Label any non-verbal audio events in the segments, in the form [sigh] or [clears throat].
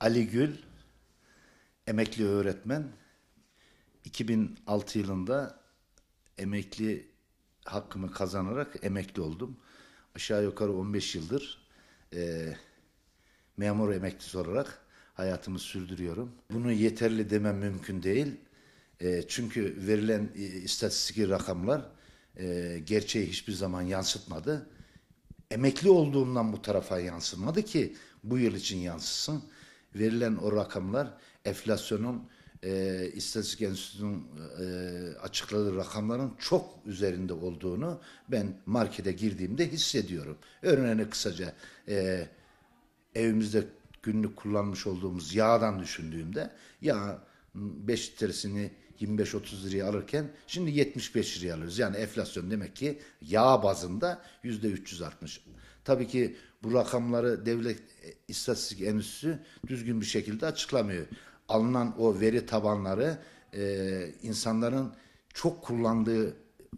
Ali Gül, emekli öğretmen. 2006 yılında emekli hakkımı kazanarak emekli oldum. Aşağı yukarı 15 yıldır e, memur emeklisi olarak hayatımı sürdürüyorum. Bunu yeterli demem mümkün değil. E, çünkü verilen e, istatistik rakamlar e, gerçeği hiçbir zaman yansıtmadı. Emekli olduğumdan bu tarafa yansımadı ki bu yıl için yansısın. Verilen o rakamlar enflasyonun e, İstatistik Enstitüsü'nün e, açıkladığı rakamların çok üzerinde olduğunu ben markete girdiğimde hissediyorum. Örneğini kısaca e, evimizde günlük kullanmış olduğumuz yağdan düşündüğümde yağ 5 litresini 25-30 liraya alırken şimdi 75 liraya alıyoruz. Yani enflasyon demek ki yağ bazında yüzde 360. Tabii ki bu rakamları devlet istatistik enstitüsü düzgün bir şekilde açıklamıyor. Alınan o veri tabanları e, insanların çok kullandığı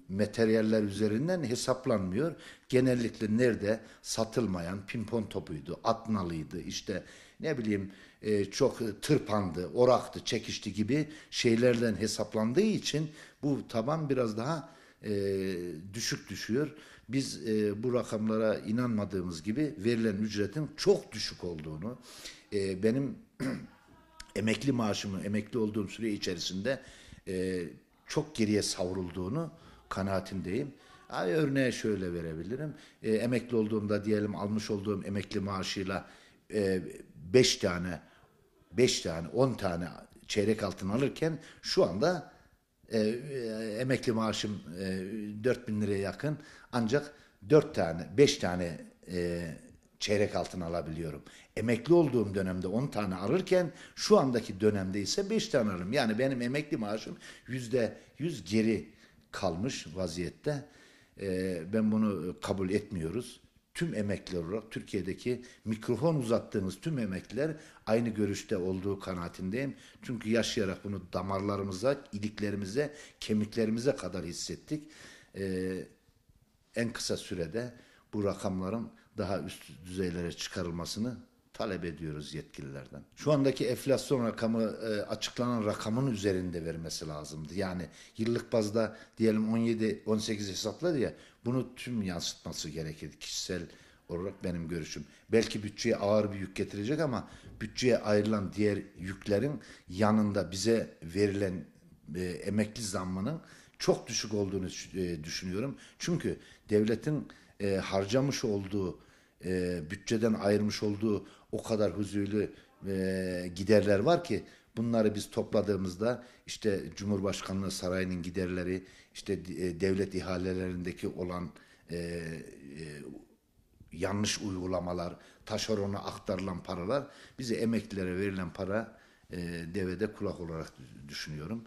materyaller üzerinden hesaplanmıyor. Genellikle nerede satılmayan pimpon topuydu, atnalıydı, işte ne bileyim e, çok tırpandı, oraktı, çekişti gibi şeylerden hesaplandığı için bu taban biraz daha e, düşük düşüyor. Biz e, bu rakamlara inanmadığımız gibi verilen ücretin çok düşük olduğunu, e, benim [clears throat] emekli maaşımı, emekli olduğum süre içerisinde e, çok geriye savrulduğunu kanaatindeyim. Ay örneğe şöyle verebilirim. E, emekli olduğumda diyelim almış olduğum emekli maaşıyla 5 e, tane, 5 tane, 10 tane çeyrek altın alırken şu anda e, e, emekli maaşım e, 4 bin liraya yakın ancak 4 tane, 5 tane e, çeyrek altın alabiliyorum. Emekli olduğum dönemde 10 tane alırken şu andaki dönemde ise 5 tane alırım. Yani benim emekli maaşım yüzde yüz geri kalmış vaziyette. Ee, ben bunu kabul etmiyoruz. Tüm emekliler olarak Türkiye'deki mikrofon uzattığımız tüm emekliler aynı görüşte olduğu kanaatindeyim. Çünkü yaşayarak bunu damarlarımıza, iliklerimize, kemiklerimize kadar hissettik. Ee, en kısa sürede bu rakamların daha üst düzeylere çıkarılmasını talep ediyoruz yetkililerden. Şu andaki enflasyon rakamı e, açıklanan rakamın üzerinde vermesi lazımdı. Yani yıllık bazda diyelim 17 18 hesapladı ya bunu tüm yansıtması gerekir kişisel olarak benim görüşüm. Belki bütçeye ağır bir yük getirecek ama bütçeye ayrılan diğer yüklerin yanında bize verilen e, emekli zammının çok düşük olduğunu e, düşünüyorum. Çünkü devletin e, harcamış olduğu e, bütçeden ayırmış olduğu o kadar huzurlu e, giderler var ki bunları biz topladığımızda işte Cumhurbaşkanlığı Sarayı'nın giderleri işte e, devlet ihalelerindeki olan e, e, yanlış uygulamalar, taşerona aktarılan paralar bize emeklilere verilen para e, devede kulak olarak düşünüyorum.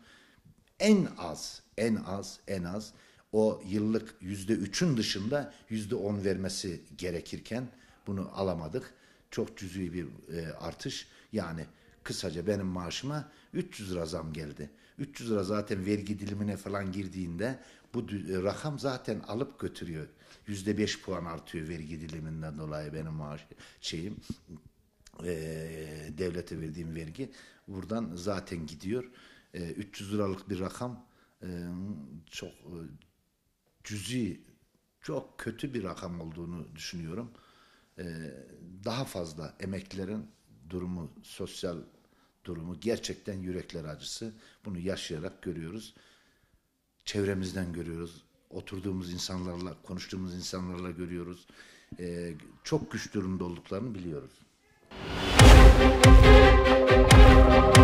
En az, en az, en az o yıllık yüzde üçün dışında yüzde on vermesi gerekirken bunu alamadık. Çok cüzi bir e, artış. Yani kısaca benim maaşıma 300 lira zam geldi. 300 lira zaten vergi dilimine falan girdiğinde bu e, rakam zaten alıp götürüyor. Yüzde beş puan artıyor vergi diliminden dolayı benim maaş şeyim e, devlete verdiğim vergi buradan zaten gidiyor. E, 300 liralık bir rakam e, çok e, cüzi, çok kötü bir rakam olduğunu düşünüyorum. Ee, daha fazla emeklilerin durumu, sosyal durumu gerçekten yürekler acısı. Bunu yaşayarak görüyoruz. Çevremizden görüyoruz. Oturduğumuz insanlarla, konuştuğumuz insanlarla görüyoruz. Ee, çok güç durumda olduklarını biliyoruz. Müzik